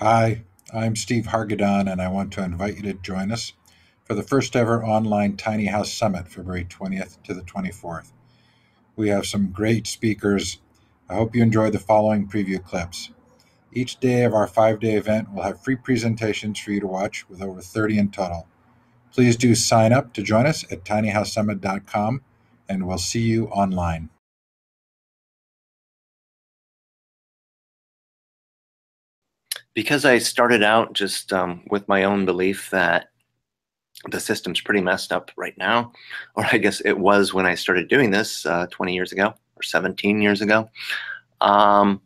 Hi, I'm Steve Hargadon, and I want to invite you to join us for the first ever online Tiny House Summit, February 20th to the 24th. We have some great speakers. I hope you enjoy the following preview clips. Each day of our five day event will have free presentations for you to watch, with over 30 in total. Please do sign up to join us at tinyhousesummit.com, and we'll see you online. Because I started out just um, with my own belief that the system's pretty messed up right now, or I guess it was when I started doing this uh, 20 years ago or 17 years ago. Um,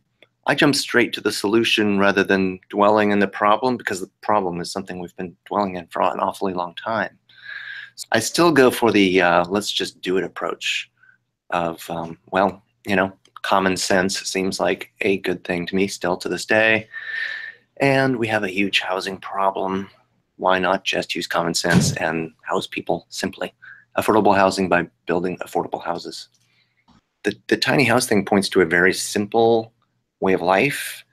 I jumped straight to the solution rather than dwelling in the problem because the problem is something we've been dwelling in for an awfully long time. I still go for the uh, let's just do it approach of, um, well, you know, common sense seems like a good thing to me still to this day. And we have a huge housing problem. Why not just use common sense and house people simply? Affordable housing by building affordable houses. The, the tiny house thing points to a very simple way of life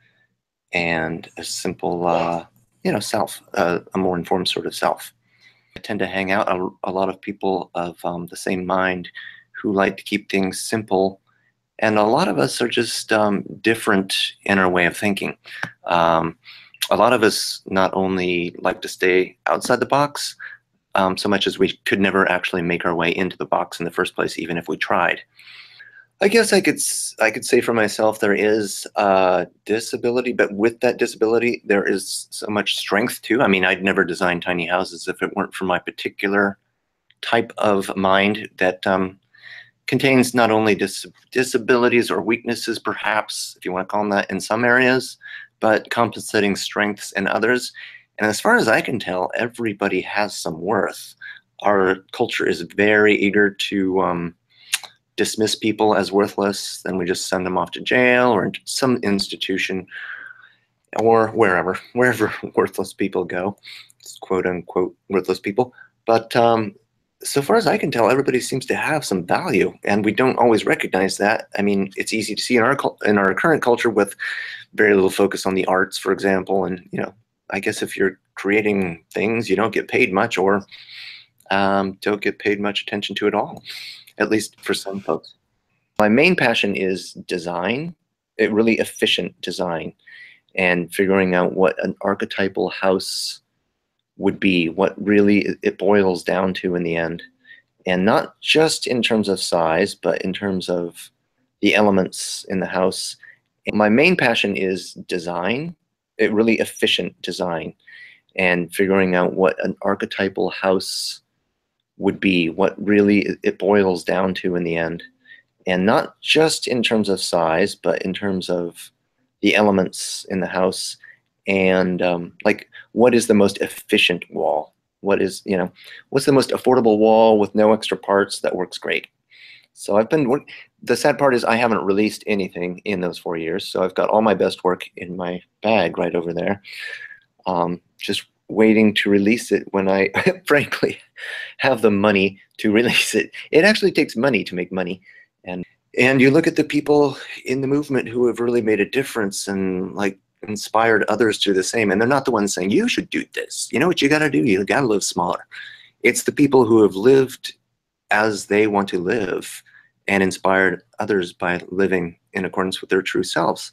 and a simple, uh, you know, self, uh, a more informed sort of self. I tend to hang out a, a lot of people of um, the same mind who like to keep things simple and a lot of us are just um, different in our way of thinking. Um, a lot of us not only like to stay outside the box, um, so much as we could never actually make our way into the box in the first place, even if we tried. I guess I could I could say for myself there is a disability, but with that disability there is so much strength too. I mean, I'd never design tiny houses if it weren't for my particular type of mind that um, contains not only dis disabilities or weaknesses, perhaps, if you want to call them that, in some areas, but compensating strengths in others. And as far as I can tell, everybody has some worth. Our culture is very eager to um, dismiss people as worthless, then we just send them off to jail or some institution or wherever, wherever worthless people go, quote unquote worthless people. But um, so far as I can tell, everybody seems to have some value, and we don't always recognize that. I mean, it's easy to see in our in our current culture with very little focus on the arts, for example. And you know, I guess if you're creating things, you don't get paid much, or um, don't get paid much attention to at all, at least for some folks. My main passion is design, it really efficient design, and figuring out what an archetypal house would be what really it boils down to in the end. And not just in terms of size, but in terms of the elements in the house. My main passion is design, it really efficient design, and figuring out what an archetypal house would be, what really it boils down to in the end. And not just in terms of size, but in terms of the elements in the house and um, like what is the most efficient wall? What is you know what's the most affordable wall with no extra parts that works great? So i've been the sad part is i haven't released anything in those four years so i've got all my best work in my bag right over there um, just waiting to release it when i frankly have the money to release it. It actually takes money to make money and and you look at the people in the movement who have really made a difference and like inspired others to do the same. And they're not the ones saying, you should do this. You know what you got to do? You got to live smaller. It's the people who have lived as they want to live and inspired others by living in accordance with their true selves.